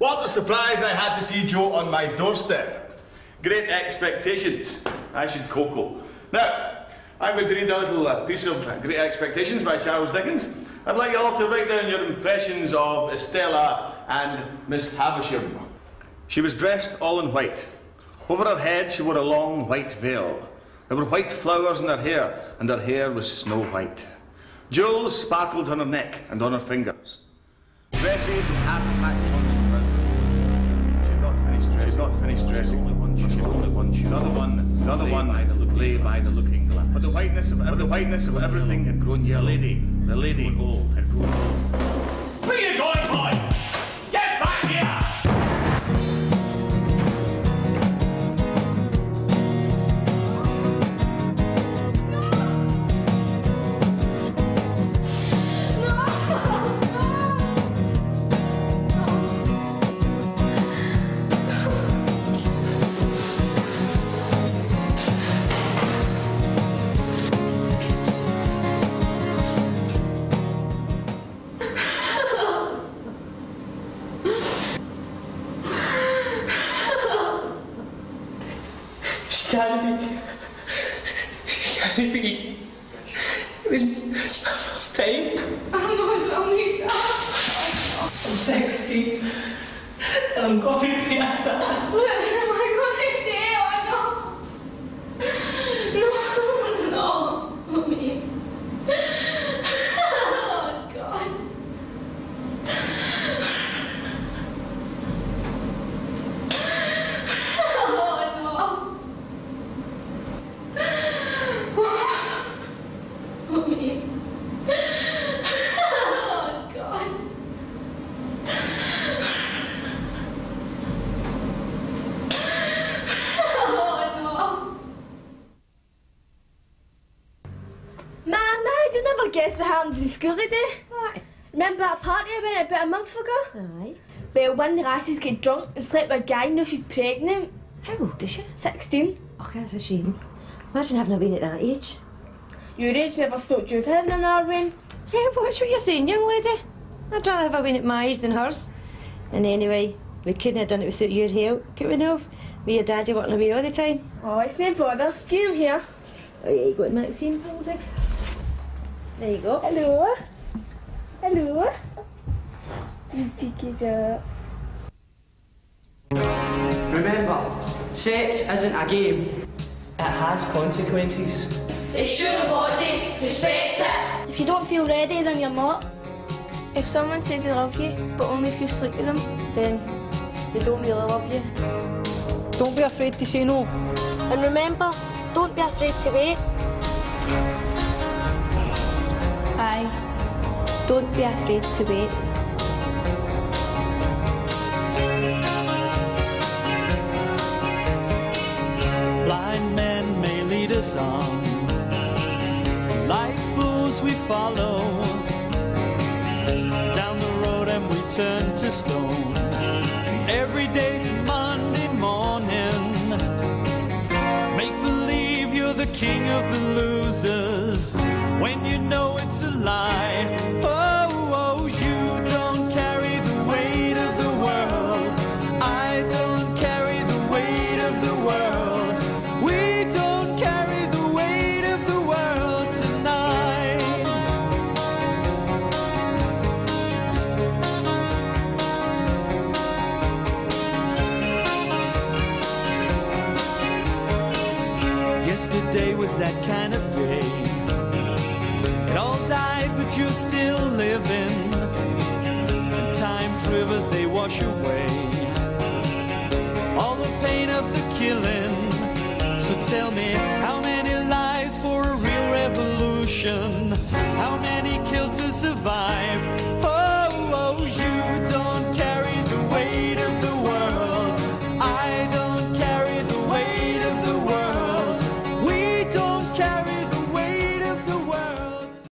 What a surprise I had to see Joe on my doorstep. Great expectations. I should cocoa. Now, I'm going to read a little uh, piece of Great Expectations by Charles Dickens. I'd like you all to write down your impressions of Estella and Miss Havisham. She was dressed all in white. Over her head, she wore a long white veil. There were white flowers in her hair, and her hair was snow white. Jewels sparkled on her neck and on her fingers. Dresses half-packed dressing. She had not finished dressing. Only one shoe. Only one shoe. Another one. Another one by the lay by the looking glass. But the whiteness of but the whiteness of everything had grown yellow. The lady, the lady, old had grown old. Where are you going, boy? She can't be. She can't be. It was, it was my first time. I'm not sorry, Dad. I'm 16. And I'm going to be at that. What am I going to do? I know. No, no, mommy. Oh, God. Oh, no. Mommy. Oh, God. Oh, no. Mum, I did never guess what happened in school today. What? Remember that party I went about a month ago? Aye. Well, one of the lasses get drunk and slept with a guy now she's pregnant. How old is she? 16. Oh, that's a shame. Imagine having been at that age. Your age never stopped you from having another one. Hey, watch what you're saying, young lady. I'd rather have been at my age than hers. And anyway, we couldn't have done it without your help, could we know? Me and Daddy working away all the time. Oh, it's no bother. Get him here. Oh, yeah, you got Maxine. There you go. Hello. Hello. You take it. Remember, sex isn't a game. It has consequences. It's your body. Respect it. If you don't feel ready, then you're not. If someone says they love you, but only if you sleep with them, then they don't really love you. Don't be afraid to say no. And remember, don't be afraid to wait. Aye. Don't be afraid to wait. Blind men may lead us on. Like fools we follow. Down the road and we turn to stone. Every day's Monday morning. Make believe you're the king of the losers. When you know it's a lie. Oh, oh, you don't carry the weight of the world. I don't carry the weight of the world. We don't carry the weight of the world tonight. Yesterday was that kind of day. Died, but you're still living. And time's rivers, they wash away all the pain of the killing. So tell me, how many lives for a real revolution? How many killed to survive?